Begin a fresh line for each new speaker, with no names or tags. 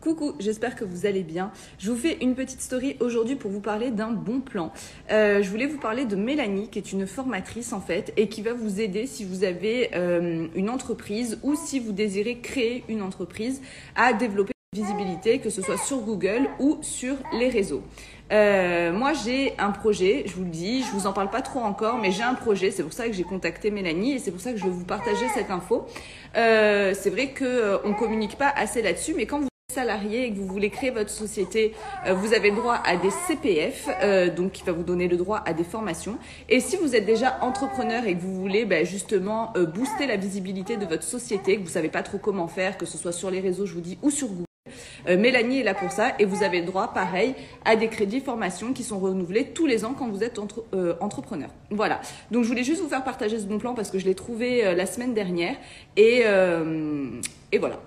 Coucou, j'espère que vous allez bien. Je vous fais une petite story aujourd'hui pour vous parler d'un bon plan. Euh, je voulais vous parler de Mélanie, qui est une formatrice en fait, et qui va vous aider si vous avez euh, une entreprise ou si vous désirez créer une entreprise à développer visibilité, que ce soit sur Google ou sur les réseaux. Euh, moi, j'ai un projet, je vous le dis, je vous en parle pas trop encore, mais j'ai un projet. C'est pour ça que j'ai contacté Mélanie et c'est pour ça que je vais vous partager cette info. C'est vrai que euh, on communique pas assez là-dessus, mais quand vous salarié et que vous voulez créer votre société, euh, vous avez le droit à des CPF, euh, donc qui va vous donner le droit à des formations. Et si vous êtes déjà entrepreneur et que vous voulez ben, justement euh, booster la visibilité de votre société, que vous savez pas trop comment faire, que ce soit sur les réseaux, je vous dis, ou sur Google, euh, Mélanie est là pour ça et vous avez le droit, pareil, à des crédits formation qui sont renouvelés tous les ans quand vous êtes entre, euh, entrepreneur. Voilà. Donc je voulais juste vous faire partager ce bon plan parce que je l'ai trouvé euh, la semaine dernière et, euh, et voilà.